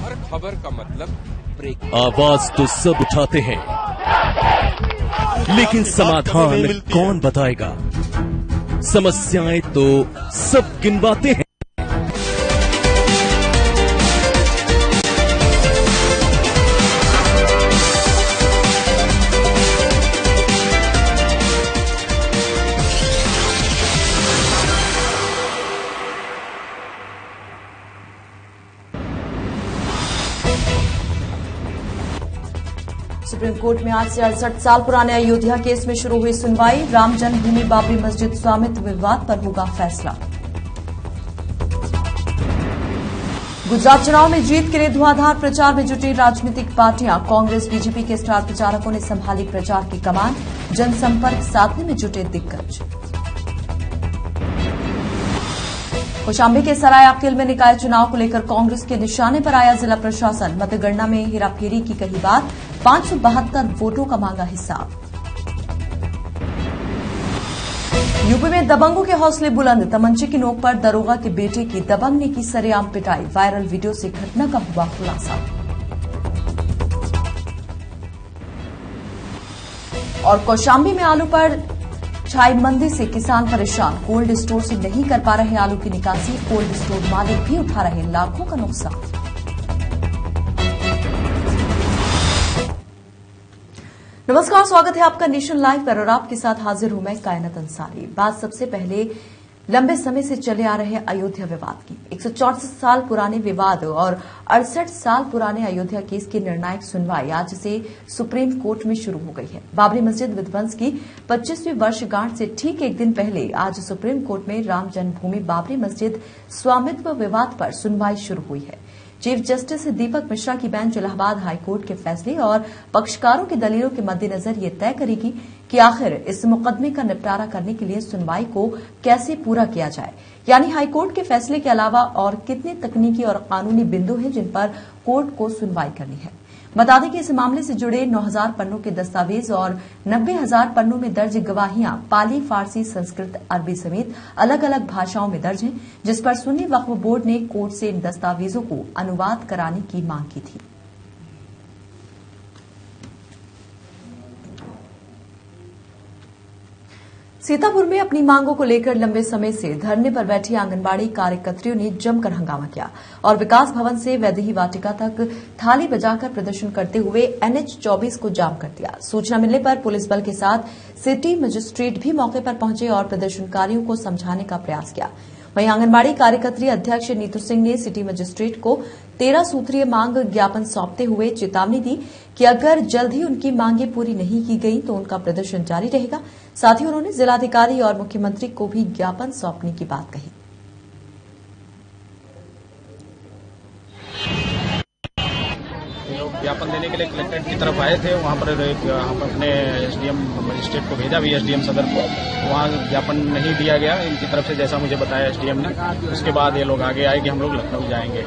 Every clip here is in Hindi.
हर खबर का मतलब ब्रेक आवाज़ तो सब उठाते हैं। लेकिन समाधान कौन बताएगा? समस्याएँ तो सब गिनवाते हैं। आज से अड़सठ साल पुराने अयोध्या केस में शुरू हुई सुनवाई। राम जन्मभूमि बाबरी मस्जिद स्वामित्व विवाद पर होगा फैसला। गुजरात चुनाव में जीत के लिए धुआंधार प्रचार में जुटी राजनीतिक पार्टियाँ। कांग्रेस, बीजेपी के स्टार प्रचारकों ने संभाली प्रचार की कमान। जनसंपर्क साधने में जुटे दिग्गज। कौशाम्बी के सराय आपकेल में निकाय चुनाव को लेकर कांग्रेस के निशाने पर आया जिला प्रशासन। मतगणना में हेराफेरी की कही बात। पाँच सौ बहत्तर वोटों का मांगा हिसाब। यूपी में दबंगों के हौसले बुलंद, तमंचे की नोक पर दरोगा के बेटे की दबंग ने की सरेआम पिटाई, वायरल वीडियो से घटना का हुआ खुलासा। और कौशाम्बी में आलू पर छाई मंदी से किसान परेशान, कोल्ड स्टोर से नहीं कर पा रहे आलू की निकासी, कोल्ड स्टोर मालिक भी उठा रहे लाखों का नुकसान। नमस्कार, स्वागत है आपका नेशन लाइव पर और आपके साथ हाजिर हूँ मैं कायनत अंसारी। बात सबसे पहले, लंबे समय से चले आ रहे अयोध्या विवाद की। एक साल पुराने विवाद और अड़सठ साल पुराने अयोध्या केस की निर्णायक सुनवाई आज से सुप्रीम कोर्ट में शुरू हो गई है। बाबरी मस्जिद विध्वंस की 25वीं वर्षगांठ से ठीक एक दिन पहले आज सुप्रीम कोर्ट में राम जन्मभूमि बाबरी मस्जिद स्वामित्व विवाद पर सुनवाई शुरू हुई है। चीफ जस्टिस दीपक मिश्रा की बेंच इलाहाबाद हाईकोर्ट के फैसले और पक्षकारों की दलीलों के मद्देनजर यह तय करेगी कि आखिर इस मुकदमे का निपटारा करने के लिए सुनवाई को कैसे पूरा किया जाए। यानी हाईकोर्ट के फैसले के अलावा और कितने तकनीकी और कानूनी बिंदु हैं जिन पर कोर्ट को सुनवाई करनी है? बता दें कि इस मामले से जुड़े 9000 पन्नों के दस्तावेज़ और 90000 पन्नों में दर्ज गवाहियाँ पाली, फारसी, संस्कृत, अरबी समेत अलग अलग भाषाओं में दर्ज हैं, जिस पर सुन्नी वक्फ बोर्ड ने कोर्ट से इन दस्तावेजों को अनुवाद कराने की मांग की थी। सीतापुर में अपनी मांगों को लेकर लंबे समय से धरने पर बैठी आंगनबाड़ी कार्यकर्तियों ने जमकर हंगामा किया और विकास भवन से वैदेही वाटिका तक थाली बजाकर प्रदर्शन करते हुए एनएच 24 को जाम कर दिया। सूचना मिलने पर पुलिस बल के साथ सिटी मजिस्ट्रेट भी मौके पर पहुँचे और प्रदर्शनकारियों को समझाने का प्रयास किया। वहीं आंगनबाड़ी कार्यकर्त्री अध्यक्ष नीतू सिंह ने सिटी मजिस्ट्रेट को तेरह सूत्रीय मांग ज्ञापन सौंपते हुए चेतावनी दी कि अगर जल्द ही उनकी मांगे पूरी नहीं की गई तो उनका प्रदर्शन जारी रहेगा। साथ ही उन्होंने जिलाधिकारी और मुख्यमंत्री को भी ज्ञापन सौंपने की बात कही। ज्ञापन देने के लिए कलेक्ट्रेट की तरफ़ आए थे। वहाँ पर हम अपने एसडीएम, मजिस्ट्रेट को भेजा भी एसडीएम सदर को। वहाँ ज्ञापन नहीं दिया गया। इनकी तरफ़ से जैसा मुझे बताया एसडीएम ने। उसके बाद ये लोग आगे आए कि हम लोग लखनऊ जाएँगे।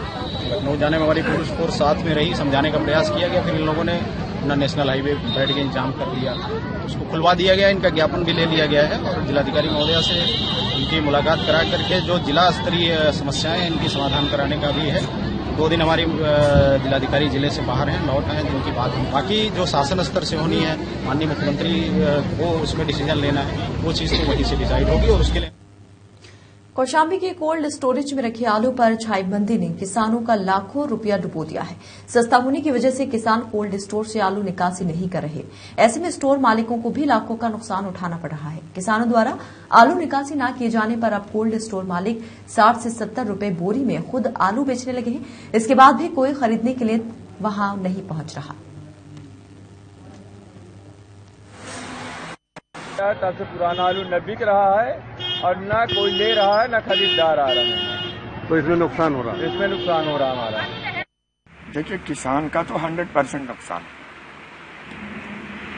लखनऊ जाने में हमारी पुलिस फोर्स साथ में रही, समझाने का प्रयास किया गया, फिर इन लोगों ने अपना नेशनल हाईवे बैठ के इंतज़ाम कर लिया। उसको खुलवा दिया गया, इनका ज्ञापन भी ले लिया गया है, और जिलाधिकारी महोदया से इनकी मुलाकात करा करके जो जिला स्तरीय समस्याएँ इनकी समाधान कराने का भी है। दो दिन हमारी जिलाधिकारी ज़िले से बाहर हैं, लौट आए जिनकी बात हम बाकी जो शासन स्तर से होनी है, माननीय मुख्यमंत्री को उसमें डिसीज़न लेना है, वो चीज़ तो वहीं से डिसाइड होगी, और उसके लिए कौशाम्बी के कोल्ड स्टोरेज में रखे आलू पर छाईबंदी ने किसानों का लाखों रुपया डुबो दिया है। सस्ता होने की वजह से किसान कोल्ड स्टोर से आलू निकासी नहीं कर रहे। ऐसे में स्टोर मालिकों को भी लाखों का नुकसान उठाना पड़ रहा है। किसानों द्वारा आलू निकासी न किए जाने पर अब कोल्ड स्टोर मालिक साठ से सत्तर रुपये बोरी में खुद आलू बेचने लगे हैं। इसके बाद भी कोई खरीदने के लिए वहाँ नहीं पहुँच रहा। पुराना आलू न बिक रहा है। और न कोई ले रहा है न खरीदार आ रहे हैं। तो इसमें नुकसान हो रहा है? इसमें नुकसान हो रहा हमारा। देखिए किसान का तो हंड्रेड परसेंट नुकसान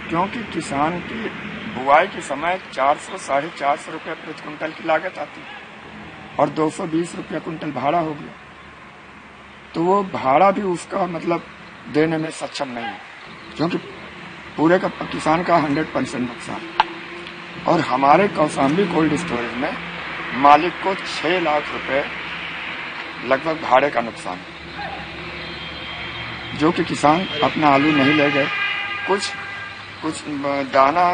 क्योंकि किसान की बुआई के समय चार सौ साढ़े चार सौ रुपये प्रति कुंटल की लागत आती है और दो सौ बीस रुपये कुंटल भाड़ा हो गया। तो वो भाड़ा भी उसका मतलब देने में सक्षम नहीं है क्योंकि पूरे का किसान का हंड्रेड परसेंट नुकसान और हमारे कौसाम्बी कोल्ड स्टोरेज में मालिक को छह लाख रुपए लगभग भाड़े का नुकसान। जो कि किसान अपना आलू नहीं ले गए। कुछ कुछ दाना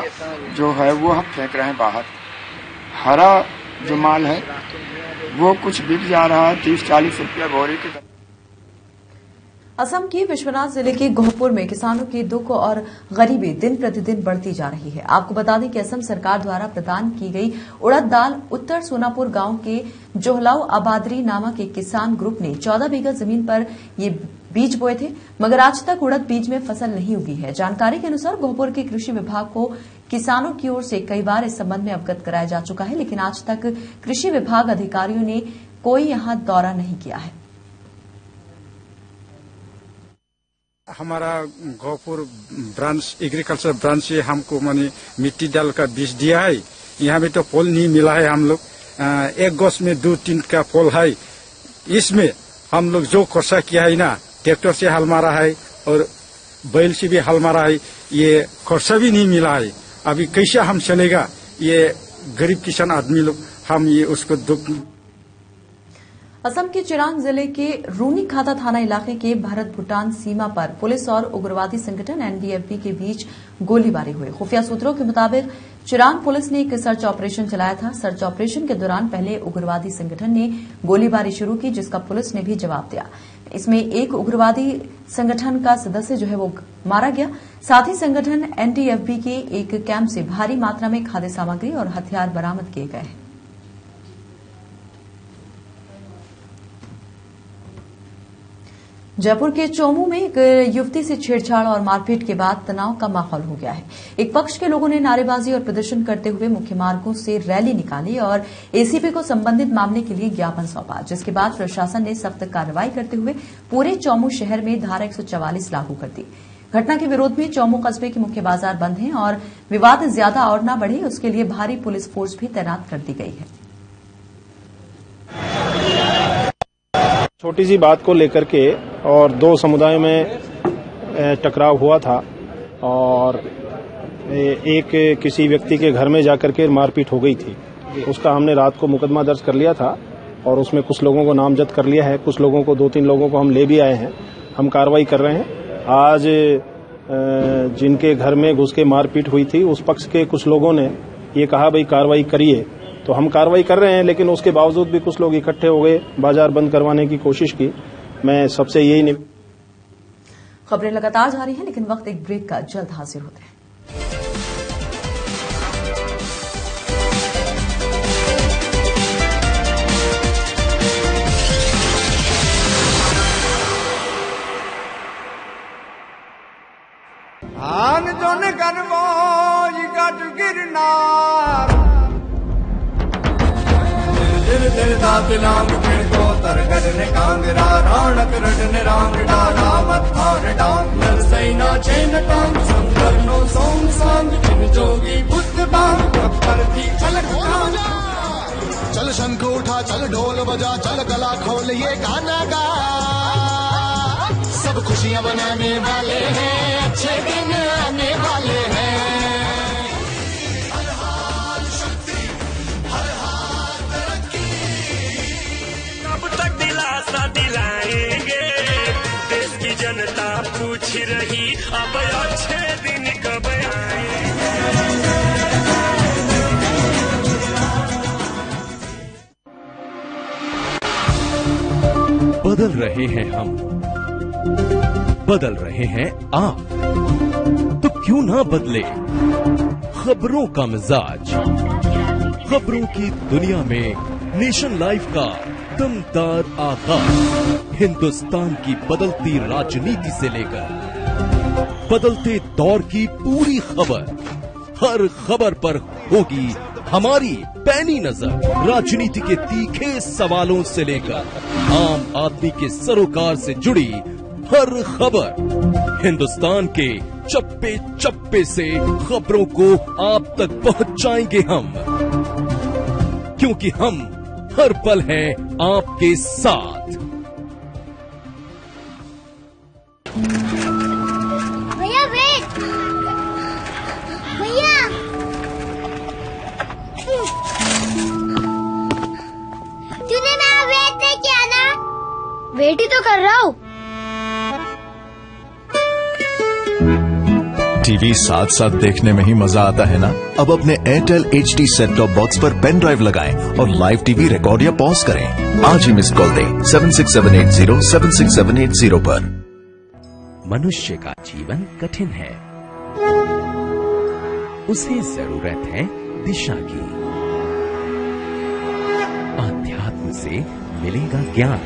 जो है वो हम फेंक रहे हैं बाहर। हरा जो माल है, वो कुछ बिक जा रहा है, तीस चालीस रुपया बोरी की असम के विश्वनाथ ज़िले के गोहपुर में किसानों के दुख और गरीबी दिन प्रतिदिन बढ़ती जा रही है। आपको बता दें कि असम सरकार द्वारा प्रदान की गई उड़द दाल उत्तर सोनापुर गाँव के जोहलाऊ आबादरी नामक एक किसान ग्रुप ने 14 बीघा ज़मीन पर ये बीज बोए थे, मगर आज तक उड़द बीज में फ़सल नहीं उगी है। जानकारी के अनुसार गोहपुर के कृषि विभाग को किसानों की ओर से कई बार इस संबंध में अवगत कराया जा चुका है, लेकिन आज तक कृषि विभाग अधिकारियों ने कोई यहाँ दौरा नहीं किया है। हमारा गोपुर ब्रांच एग्रीकल्चर ब्रांच से हमको मानी मिट्टी डाल का बीज दिया है। यहाँ में तो फल नहीं मिला है हम लोग। एक गोस में दो तीन का फल है। इसमें हम लोग जो खर्चा किया है ना ट्रैक्टर से हल मारा है और बैल से भी हल मारा है, ये खर्चा भी नहीं मिला है। अभी कैसे हम चलेगा? ये गरीब किसान आदमी लोग, हम ये उसको दुख असम के चिरांग ज़िले के रूनी खाता थाना इलाके के भारत भूटान सीमा पर पुलिस और उग्रवादी संगठन एनडीएफबी के बीच गोलीबारी हुई। खुफिया सूत्रों के मुताबिक, चिरांग पुलिस ने एक सर्च ऑपरेशन चलाया था। सर्च ऑपरेशन के दौरान पहले उग्रवादी संगठन ने गोलीबारी शुरू की, जिसका पुलिस ने भी जवाब दिया। इसमें एक उग्रवादी संगठन का सदस्य जो है वो मारा गया। साथ ही संगठन एनडीएफबी के एक कैंप से भारी मात्रा में खाद्य सामग्री और हथियार बरामद किए गए हैं। जयपुर के चोमू में एक युवती से छेड़छाड़ और मारपीट के बाद तनाव का माहौल हो गया है। एक पक्ष के लोगों ने नारेबाजी और प्रदर्शन करते हुए मुख्य मार्गों से रैली निकाली और एसीपी को संबंधित मामले के लिए ज्ञापन सौंपा, जिसके बाद प्रशासन ने सख्त कार्रवाई करते हुए पूरे चौमू शहर में धारा एक लागू कर दी। घटना के विरोध में चौमू कस्बे के मुख्य बाज़ार बंद हैं और विवाद ज़्यादा और न बढ़े, उसके लिए भारी पुलिस फोर्स भी तैनात कर दी गई है। छोटी सी बात को लेकर के और दो समुदायों में टकराव हुआ था और एक किसी व्यक्ति के घर में जाकर के मारपीट हो गई थी। उसका हमने रात को मुकदमा दर्ज कर लिया था और उसमें कुछ लोगों को नामजद कर लिया है। कुछ लोगों को दो तीन लोगों को हम ले भी आए हैं। हम कार्रवाई कर रहे हैं। आज जिनके घर में घुस के मारपीट हुई थी, उस पक्ष के कुछ लोगों ने ये कहा, भाई, कार्रवाई करिए। तो हम कार्रवाई कर रहे हैं लेकिन उसके बावजूद भी कुछ लोग इकट्ठे हो गए बाज़ार बंद करवाने की कोशिश की। मैं सबसे यही नहीं खबरें लगातार जारी हैं लेकिन वक्त एक ब्रेक का जल्द हाजिर होते हैं। आन जोन गनमोज गट गिरनार। दिल दिल दा तिलांग फिर को तरगड ने कांगरा राणक रड ने रांग डाला मत और डांग नर सैना चैन टांग सुंदर नो सोंग सांग जिन जोगी बुद्ध बांग पर थी छलक चल शंख उठा चल ढोल बजा चल गला खोल ये गाना गा। सब खुशियाँ बनाने वाले हैं अच्छे दिन आने वाले रहे हैं हम। बदल रहे हैं आप। तो क्यों ना बदले? खबरों का मिजाज। खबरों की दुनिया में नेशन लाइफ का दमदार आगाज़। हिंदुस्तान की बदलती राजनीति से लेकर बदलते दौर की पूरी खबर। हर खबर पर होगी हमारी पैनी नज़र राजनीति के तीखे सवालों से लेकर आम आदमी के सरोकार से जुड़ी हर खबर। हिंदुस्तान के चप्पे चप्पे से खबरों को आप तक पहुंचाएँगे हम। क्योंकि हम हर पल हैं आपके साथ। साथ साथ देखने में ही मज़ा आता है ना? अब अपने Airtel H D set top box पर पेन ड्राइव लगाएँ और लाइव टीवी रिकॉर्ड या पॉज करें। आज ही मिस कॉल दें seven six seven eight zero seven six seven eight zero पर। मनुष्य का जीवन कठिन है। उसे ज़रूरत है दिशा की। आध्यात्म से मिलेगा ज्ञान।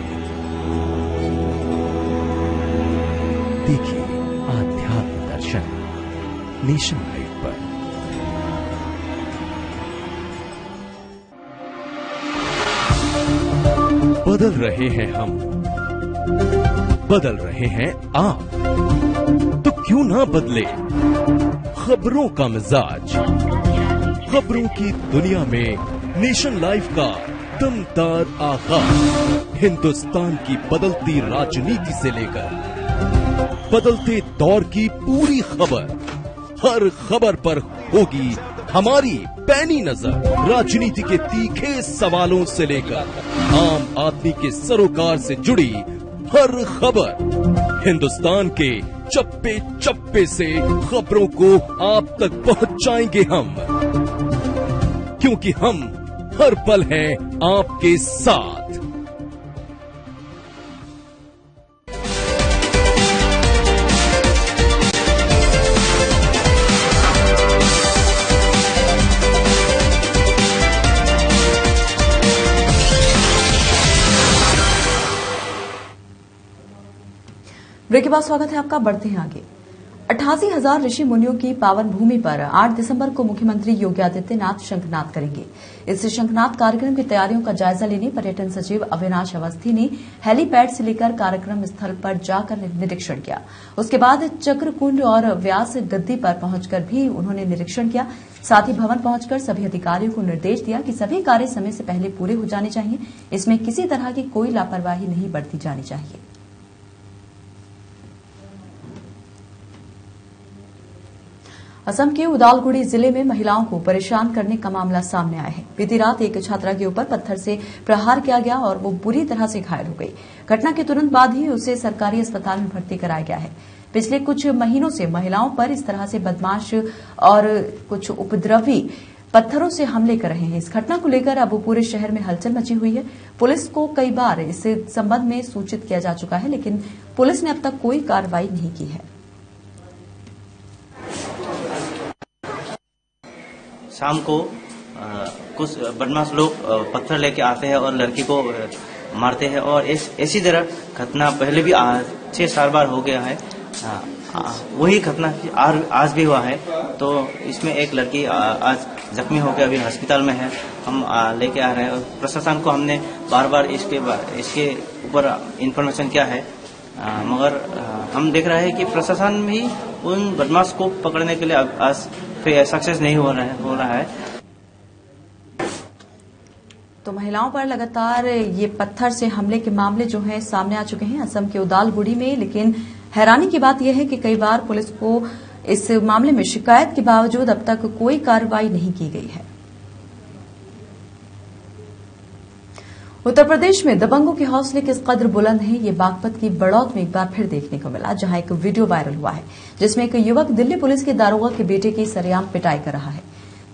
देखिए। नेशन पर। बदल रहे हैं हम। बदल रहे हैं आप। तो क्यों ना बदले? खबरों का मिजाज। खबरों की दुनिया में नेशन लाइफ का दमदार आगाज़। हिंदुस्तान की बदलती राजनीति से लेकर बदलते दौर की पूरी खबर। हर खबर पर होगी हमारी पैनी नज़र। राजनीति के तीखे सवालों से लेकर आम आदमी के सरोकार से जुड़ी हर खबर। हिंदुस्तान के चप्पे चप्पे से खबरों को आप तक पहुंचाएँगे हम। क्योंकि हम हर पल हैं आपके साथ। ब्रेक के बाद स्वागत है आपका, बढ़ते हैं आगे। अट्ठासी हज़ार ऋषि मुनियों की पावन भूमि पर 8 दिसंबर को मुख्यमंत्री योगी आदित्यनाथ शंखनाद करेंगे। इस शंखनाद कार्यक्रम की तैयारियों का जायजा लेने पर्यटन सचिव अविनाश अवस्थी ने हेलीपैड से लेकर कार्यक्रम स्थल पर जाकर निरीक्षण किया। उसके बाद चक्रकुंड और व्यास गद्दी पर पहुंचकर भी उन्होंने निरीक्षण किया। साथ ही भवन पहुंचकर सभी अधिकारियों को निर्देश दिया कि सभी कार्य समय से पहले पूरे हो जाने चाहिए। इसमें किसी तरह की कोई लापरवाही नहीं बरती जानी चाहिए। असम के उदालगुड़ी ज़िले में महिलाओं को परेशान करने का मामला सामने आया है। बीती रात एक छात्रा के ऊपर पत्थर से प्रहार किया गया और वो बुरी तरह से घायल हो गई। घटना के तुरंत बाद ही उसे सरकारी अस्पताल में भर्ती कराया गया है। पिछले कुछ महीनों से महिलाओं पर इस तरह से बदमाश और कुछ उपद्रवी पत्थरों से हमले कर रहे हैं। इस घटना को लेकर अब पूरे शहर में हलचल मची हुई है। पुलिस को कई बार इस संबंध में सूचित किया जा चुका है, लेकिन पुलिस ने अब तक कोई कार्रवाई नहीं की है। शाम को आ, कुछ बदमाश लोग पत्थर लेके आते हैं और लड़की को मारते हैं और ऐसी तरह घटना पहले भी छह साल बार हो गया है। आ, आ, वही घटना आज, भी हुआ है। तो इसमें एक लड़की आ, आज जख्मी होकर अभी अस्पताल में है। हम लेके आ रहे हैं और प्रशासन को हमने बार बार इसके इसके ऊपर इंफॉर्मेशन किया है। आ, मगर आ, हम देख रहे हैं कि प्रशासन भी उन बदमाश को पकड़ने के लिए आज सक्सेस नहीं हो रहा है, हो रहा है। तो महिलाओं पर लगातार ये पत्थर से हमले के मामले जो हैं सामने आ चुके हैं असम के उदालगुड़ी में, लेकिन हैरानी की बात यह है कि कई बार पुलिस को इस मामले में शिकायत के बावजूद अब तक कोई कार्रवाई नहीं की गई है। उत्तर प्रदेश में दबंगों के हौसले किस कदर बुलंद हैं, ये बागपत की बड़ौत में एक बार फिर देखने को मिला, जहाँ एक वीडियो वायरल हुआ है, जिसमें एक युवक दिल्ली पुलिस के दारोगा के बेटे की सरेआम पिटाई कर रहा है।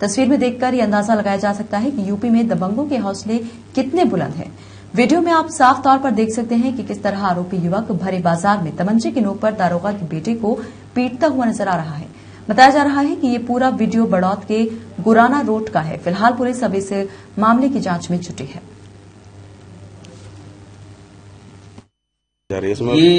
तस्वीर में देखकर यह अंदाज़ा लगाया जा सकता है कि यूपी में दबंगों के हौसले कितने बुलंद हैं। वीडियो में आप साफ़ तौर पर देख सकते हैं कि किस तरह आरोपी युवक भरे बाज़ार में तमंचे की नोक पर दारोगा के बेटे को पीटता हुआ नज़र आ रहा है। बताया जा रहा है कि ये पूरा वीडियो बड़ौत के गुराना रोड का है। फ़िलहाल पुलिस अब इस मामले की जाँच में जुटी है। ये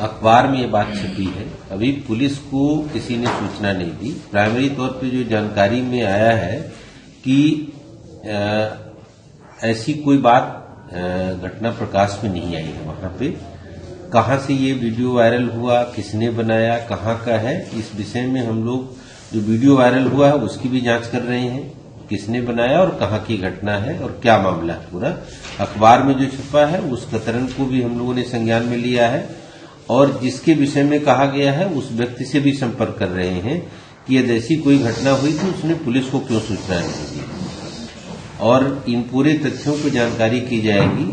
अखबार में ये बात छपी है। अभी पुलिस को किसी ने सूचना नहीं दी। प्राइमरी तौर पे जो जानकारी में आया है कि आ, ऐसी कोई बात घटना प्रकाश में नहीं आई है वहाँ पे। कहाँ से ये वीडियो वायरल हुआ किसने बनाया कहाँ का है इस विषय में हम लोग जो वीडियो वायरल हुआ है उसकी भी जाँच कर रहे हैं। किसने बनाया और कहाँ की घटना है और क्या मामला है पूरा। अखबार में जो छपा है, उस कतरन को भी हम लोगों ने संज्ञान में लिया है और जिसके विषय में कहा गया है, उस व्यक्ति से भी संपर्क कर रहे हैं कि यदि ऐसी कोई घटना हुई तो उसने पुलिस को क्यों सूचना नहीं दी। और इन पूरे तथ्यों की जानकारी की जाएगी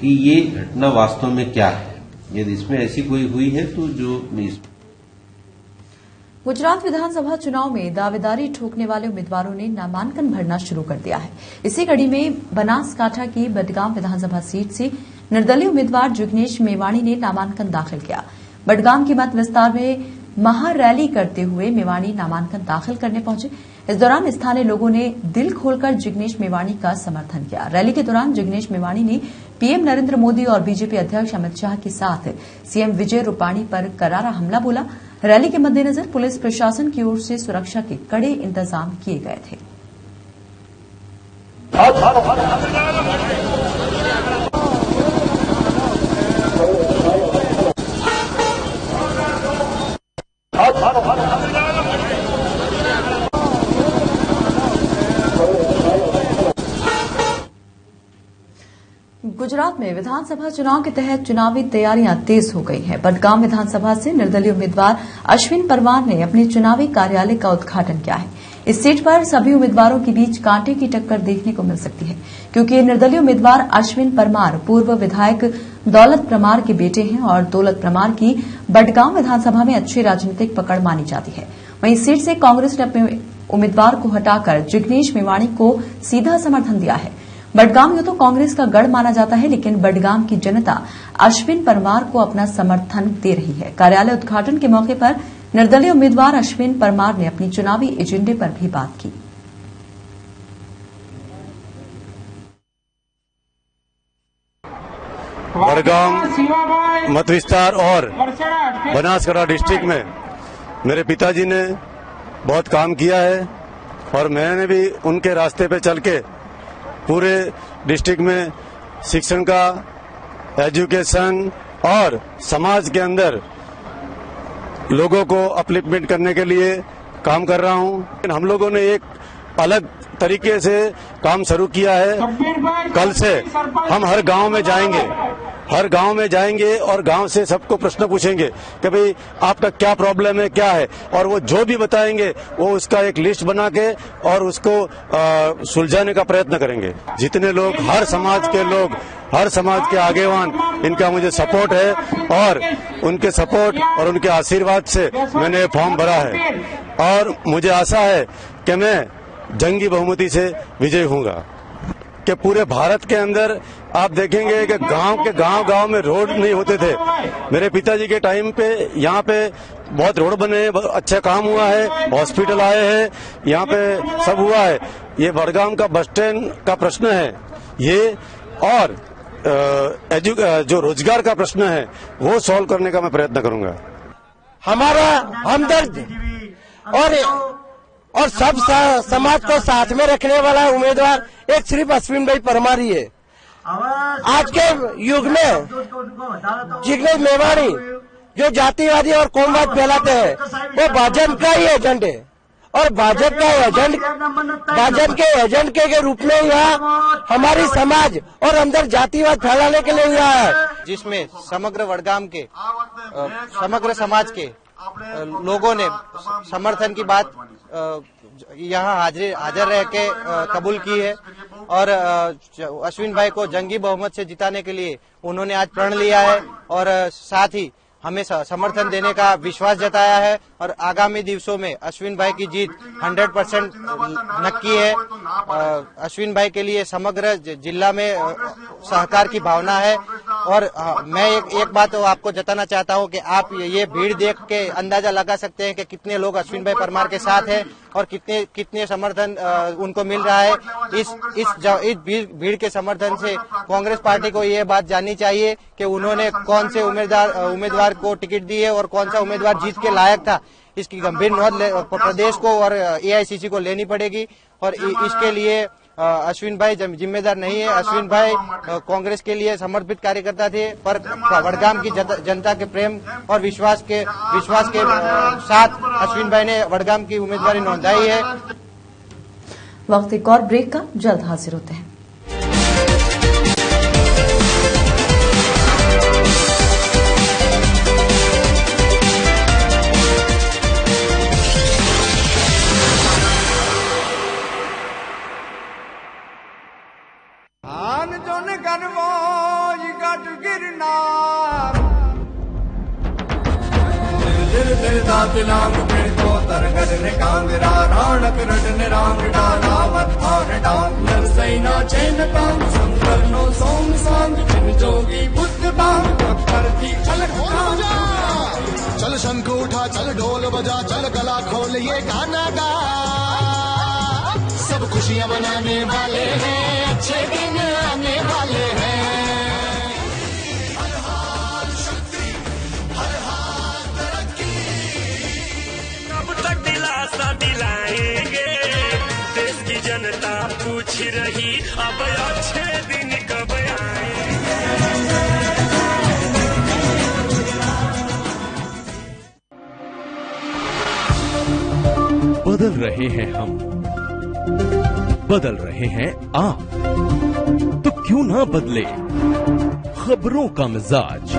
कि ये घटना वास्तव में क्या है। यदि इसमें ऐसी कोई हुई है तो जो गुजरात विधानसभा चुनाव में दावेदारी ठोकने वाले उम्मीदवारों ने नामांकन भरना शुरू कर दिया है। इसी कड़ी में बनासकांठा की बडगाम विधानसभा सीट से निर्दलीय उम्मीदवार जुग्नेश मेवाणी ने नामांकन दाखिल किया। बडगाम की मत विस्तार में महारैली करते हुए मेवाणी नामांकन दाखिल करने पहुँचे। इस दौरान स्थानीय लोगों ने दिल खोलकर जिग्नेश मेवाणी का समर्थन किया। रैली के दौरान जिग्नेश मेवाणी ने पीएम नरेंद्र मोदी और बीजेपी अध्यक्ष अमित शाह के साथ सीएम विजय रूपाणी पर करारा हमला बोला। रैली के मद्देनजर पुलिस प्रशासन की ओर से सुरक्षा के कड़े इंतज़ाम किए गए थे। गुजरात में विधानसभा चुनाव के तहत चुनावी तैयारियाँ तेज हो गई हैं। बडगाम विधानसभा से निर्दलीय उम्मीदवार अश्विन परमार ने अपने चुनावी कार्यालय का उद्घाटन किया है। इस सीट पर सभी उम्मीदवारों के बीच कांटे की टक्कर देखने को मिल सकती है, क्योंकि निर्दलीय उम्मीदवार अश्विन परमार पूर्व विधायक दौलत परमार के बेटे हैं और दौलत परमार की बडगांव विधानसभा में अच्छी राजनीतिक पकड़ मानी जाती है। वहीं सीट से कांग्रेस ने अपने उम्मीदवार को हटाकर जिग्नेश मेवाणी को सीधा समर्थन दिया है। बडगाम को तो कांग्रेस का गढ़ माना जाता है लेकिन बडगाम की जनता अश्विन परमार को अपना समर्थन दे रही है। कार्यालय उद्घाटन के मौके पर निर्दलीय उम्मीदवार अश्विन परमार ने अपनी चुनावी एजेंडे पर भी बात की। बड़गाम मत विस्तार और बनासकांठा डिस्ट्रिक्ट में मेरे पिताजी ने बहुत काम किया है और मैंने भी उनके रास्ते पे चल के पूरे डिस्ट्रिक्ट में शिक्षण का एजुकेशन और समाज के अंदर लोगों को अपलिफ्टमेंट करने के लिए काम कर रहा हूँ। हम लोगों ने एक अलग तरीके से काम शुरू किया है। कल से हम हर गाँव में जाएँगे। हर गाँव में जाएँगे और गाँव से सबको प्रश्न पूछेंगे कि भाई, आपका क्या प्रॉब्लम है, क्या है? और वो जो भी बताएँगे, वो उसका एक लिस्ट बना के और उसको सुलझाने का प्रयत्न करेंगे। जितने लोग, हर समाज के लोग, हर समाज के आगेवान, इनका मुझे सपोर्ट है और उनके सपोर्ट और उनके आशीर्वाद से मैंने फॉर्म भरा है। और मुझे आशा है कि मैं जंगी बहुमति से विजय होऊँगा। कि पूरे भारत के अंदर आप देखेंगे कि गाँव के गाँव गाँव में रोड नहीं होते थे। मेरे पिताजी के टाइम पे यहाँ पे बहुत रोड बने अच्छा काम हुआ है, हॉस्पिटल आए हैं, यहाँ पे सब हुआ है। ये बड़गाम का बस स्टैंड का प्रश्न है। ये और एजु जो रोज़गार का प्रश्न है, वो सॉल्व करने का मैं प्रयत्न करूँगा। हमारा हमदर्द और और सब समाज को साथ में रखने वाला उम्मीदवार एक सिर्फ़ अश्विन भाई परमार ही। है आज के युग में जिग्नेश मेवाणी जो जातिवादी और कौमवाद फैलाते हैं वो भाजपा का ही एजेंट है। और भाजपा का एजेंट भाजपा के एजेंट के, के रूप में यहाँ हमारी समाज और अंदर जातिवाद फैलाने के लिए यहाँ है। जिसमें समग्र वडगाम के समग्र समाज के लोगों ने समर्थन की बात यहाँ हाजिर हाजिर रह के कबूल की है और अश्विन भाई को जंगी बहुमत से जिताने के लिए उन्होंने आज प्रण लिया है और साथ ही हमें समर्थन देने का विश्वास जताया है और आगामी दिवसों में अश्विन भाई की जीत 100 परसेंट नक्की है। अश्विन भाई के लिए समग्र जिला में सहकार की भावना है। और मैं एक एक बात तो आपको जताना चाहता हूँ कि आप ये- भीड़ देख के अंदाज़ा लगा सकते हैं कि कितने लोग अश्विन भाई परमार के साथ हैं और कितने कितने समर्थन उनको मिल रहा है। इस इस इस भीड़ के समर्थन से कांग्रेस पार्टी को ये बात जाननी चाहिए कि उन्होंने कौन से उम्मीदवार उम्मीदवार को टिकट दी है और कौन सा उम्मीदवार जीत के लायक था। इसकी गंभीर ले- प्रदेश को और एआईसीसी को लेनी पड़ेगी और इसके लिए अश्विन भाई जिम्मेदार नहीं है। अश्विन भाई कांग्रेस के लिए समर्पित कार्यकर्ता थे पर वडगाम की जनता के प्रेम और विश्वास के विश्वास के साथ अश्विन भाई ने वडगाम की उम्मीदवारी नोंदाई है। वक्त एक और ब्रेक का जल्द हाजिर होते हैं। रही, अब अच्छे दिन कब आएँगे बदल रहे हैं हम। बदल रहे हैं आप। तो क्यों ना बदले? खबरों का मिजाज।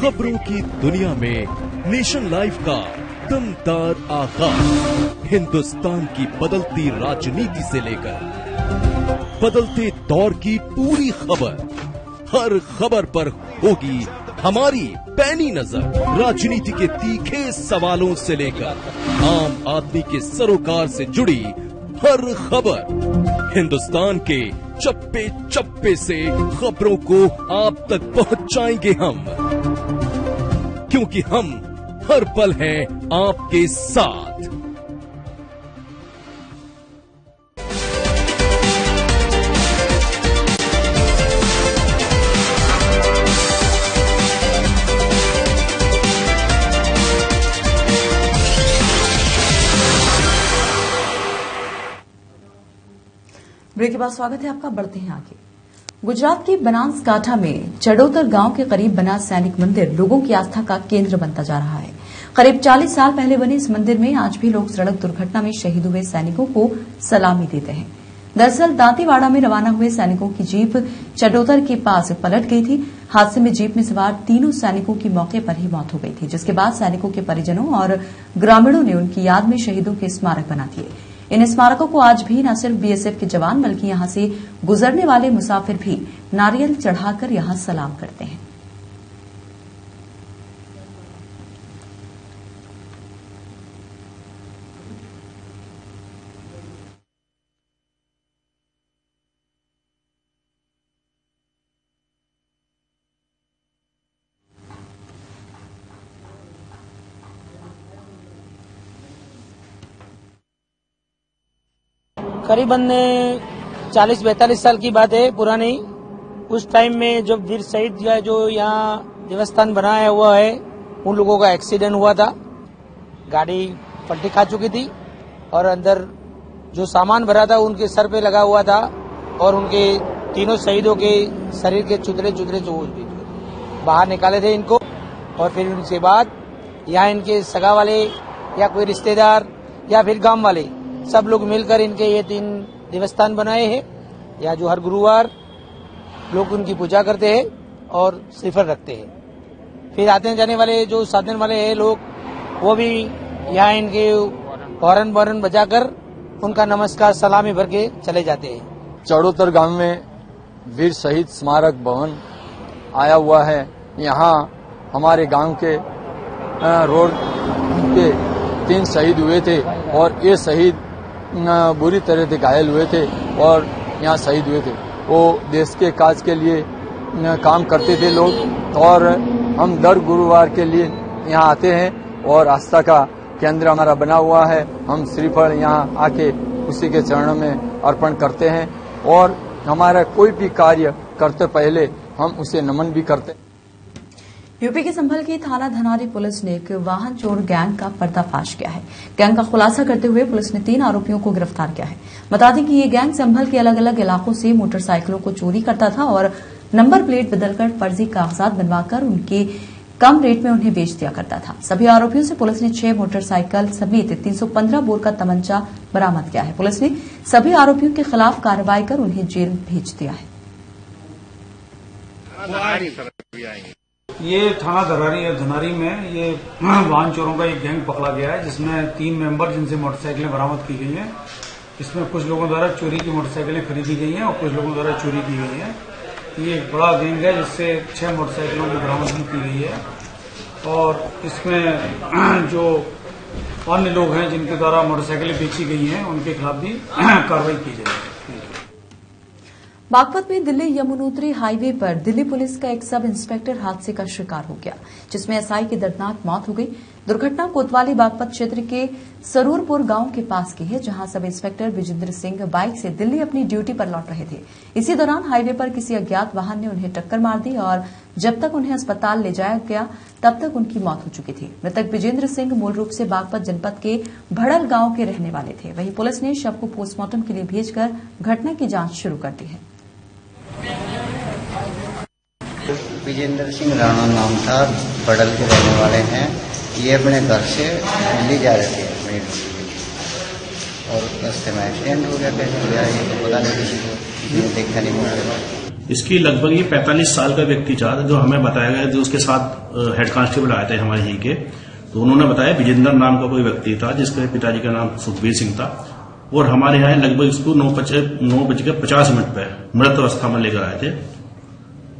खबरों की दुनिया में नेशन लाइफ का दमदार आगाज़। हिंदुस्तान की बदलती राजनीति से लेकर बदलते दौर की पूरी खबर। हर खबर पर होगी हमारी पैनी नज़र। राजनीति के तीखे सवालों से लेकर आम आदमी के सरोकार से जुड़ी हर खबर। हिंदुस्तान के चप्पे चप्पे से खबरों को आप तक पहुंचाएँगे हम। क्योंकि हम हर पल हैं आपके साथ। ब्रेक के बाद स्वागत है आपका, बढ़ते हैं आगे। गुजरात के बनासकांठा में चडोतर गाँव के करीब बना सैनिक मंदिर, लोगों की आस्था का केंद्र बनता जा रहा है। करीब 40 साल पहले बने इस मंदिर में आज भी लोग सड़क दुर्घटना में शहीद हुए सैनिकों को सलामी देते हैं। दरअसल, दांतीवाड़ा में रवाना हुए सैनिकों की जीप चडोतर के पास पलट गई थी। हादसे में जीप में सवार तीनों सैनिकों की मौके पर ही मौत हो गई थी, जिसके बाद सैनिकों के परिजनों और ग्रामीणों ने उनकी याद में शहीदों के स्मारक बना दिए। इन स्मारकों को आज भी न सिर्फ़ बीएसएफ के जवान, बल्कि यहाँ से गुजरने वाले मुसाफिर भी नारियल चढ़ाकर यहाँ सलाम करते हैं। करीबन चालीस बैतालीस साल की बात है पुरानी उस टाइम में जब वीर शहीद का जो यहाँ देवस्थान बनाया हुआ है, उन लोगों का एक्सीडेंट हुआ था। गाड़ी पलटी खा चुकी थी और अंदर जो सामान भरा था, उनके सर पे लगा हुआ था और उनके तीनों शहीदों के शरीर के चुतरे चुतरे जो बाहर निकाले थे इनको। और फिर उनके बाद यहाँ इनके सगा वाले, या कोई रिश्तेदार, या फिर गाँव वाले सब लोग मिलकर इनके ये तीन देवस्थान बनाए हैं। या जो हर गुरुवार लोग उनकी पूजा करते हैं और श्रीफल रखते हैं। फिर आते जाने वाले जो साधन वाले हैं लोग, वो भी यहाँ इनके हॉर्न बॉर्न बजाकर उनका नमस्कार, सलामी भर के चले जाते हैं। चौड़ोतर गाँव में वीर शहीद स्मारक भवन आया हुआ है। यहाँ हमारे गाँव के रोड पे तीन शहीद हुए थे और ये शहीद बुरी तरह से घायल हुए थे और यहाँ शहीद हुए थे। वो देश के काज के लिए काम करते थे लोग और हम दर गुरुवार के लिए यहाँ आते हैं और आस्था का केंद्र हमारा बना हुआ है। हम श्रीफल यहाँ आके उसी के चरणों में अर्पण करते हैं और हमारा कोई भी कार्य करते पहले हम उसे नमन भी करते हैं। यूपी के संभल की थाना धनारी पुलिस ने एक वाहन चोर गैंग का पर्दाफाश किया है। गैंग का खुलासा करते हुए पुलिस ने तीन आरोपियों को गिरफ़्तार किया है। बता दें कि ये गैंग संभल के अलग अलग इलाकों से मोटरसाइकिलों को चोरी करता था और नंबर प्लेट बदलकर फर्जी कागजात बनवाकर उनके कम रेट में उन्हें बेच दिया करता था। सभी आरोपियों से पुलिस ने छह मोटरसाइकिल समेत 315 बोर का तमंचा बरामद किया है। पुलिस ने सभी आरोपियों के खिलाफ कार्रवाई कर उन्हें जेल भेज दिया है। ये थाना धरारी धनारी में ये वाहन चोरों का एक गैंग पकड़ा गया है, जिसमें तीन मेंबर जिनसे मोटरसाइकिलें बरामद की गई हैं। इसमें कुछ लोगों द्वारा चोरी की मोटरसाइकिलें खरीदी गई हैं और कुछ लोगों द्वारा चोरी की गई हैं। ये एक बड़ा गैंग है, जिससे छह मोटरसाइकिलों की बरामदगी की गई है। और इसमें जो अन्य लोग हैं, जिनके द्वारा मोटरसाइकिलें बेची गई हैं, उनके खिलाफ भी कार्रवाई की जाएगी। बागपत में दिल्ली यमुनोत्री हाईवे पर दिल्ली पुलिस का एक सब इंस्पेक्टर हादसे का शिकार हो गया, जिसमें एसआई की दर्दनाक मौत हो गई। दुर्घटना कोतवाली बागपत क्षेत्र के सरूरपुर गाँव के पास की है, जहाँ sub inspector Vijendra Singh bike से दिल्ली अपनी ड्यूटी पर लौट रहे थे। इसी दौरान हाईवे पर किसी अज्ञात वाहन ने उन्हें टक्कर मार दी और जब तक उन्हें अस्पताल ले जाया गया, तब तक उनकी मौत हो चुकी थी। मृतक विजेंद्र सिंह मूल रूप से बागपत जनपद के भड़ल गाँव के रहने वाले थे। वहीं पुलिस ने शव को पोस्टमार्टम के लिए भेजकर घटना की जाँच शुरू कर दी है। विजेंद्र सिंह राणा नाम था, बडल के रहने वाले हैं। ये अपने घर से दिल्ली जा रहे थे, अपनी और रास्ते में एक्सीडेंट हो गया, कैसे हो गया, ये तो पता नहीं किसी को ने देखा नहीं मुझे इसकी लगभग ये 45 साल का व्यक्ति था, जो हमें बताया गया, जो उसके साथ हेड कांस्टेबल आए थे हमारे ही के। तो उन्होंने बताया, विजेंद्र नाम का कोई व्यक्ति था, जिसके पिताजी का नाम सुखबीर सिंह था। और हमारे यहाँ लगभग इसको नौ नौ बज के पचास मिनट पे मृत अवस्था में लेकर आए थे।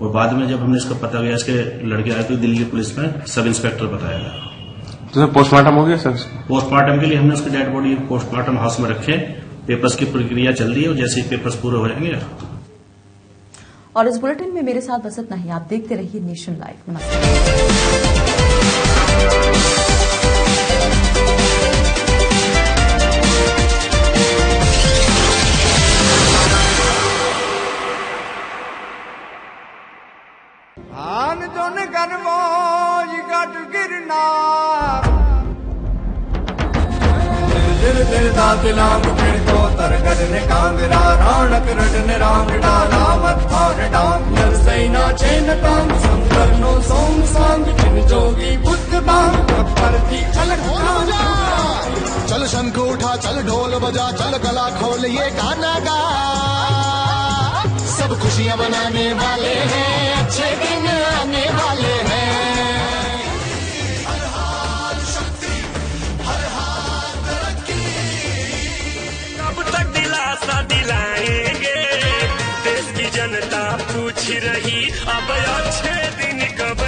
और बाद में जब हमने इसका पता गया इसके लड़के आए तो दिल्ली पुलिस में सब इंस्पेक्टर बताया गया तो पोस्टमार्टम हो गया सर? पोस्टमार्टम के लिए हमने उसकी डेड बॉडी पोस्टमार्टम हाउस में रखे। पेपर्स की प्रक्रिया चल रही है और जैसे ही पेपर्स पूरे हो जाएँगे। और इस बुलेटिन में मेरे साथ बस इतना ही। आप देखते रहिए नेशन लाइव नमस्कार। करवाज गट गिरना दिल दिल दा तिलांग पिण को तर गडने कांगरा राणक रडने रांग डाला मत और डांग नर सैना चैन तांग संकर नो सोम सांग जिन जोगी बुद्ध बांग कपर की अलग चल शंख उठा चल ढोल बजा चल गला खोल ये गाना गा सब खुशियाँ मनाने वाले हैं अच्छे दिन अच्छी रही। अब अच्छे दिन कब